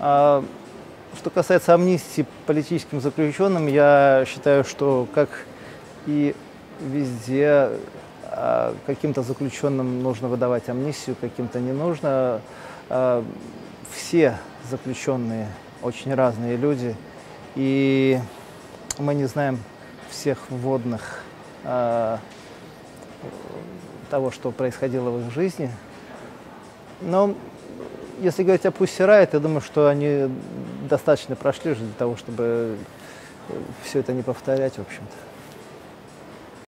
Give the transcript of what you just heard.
А, что касается амнистии политическим заключенным, я считаю, что как и везде а, каким-то заключенным нужно выдавать амнистию, каким-то не нужно. А, все заключенные очень разные люди, и мы не знаем всех вводных того, что происходило в их жизни. Но если говорить о Pussy Riot, я думаю, что они достаточно прошли уже для того, чтобы все это не повторять, в общем-то.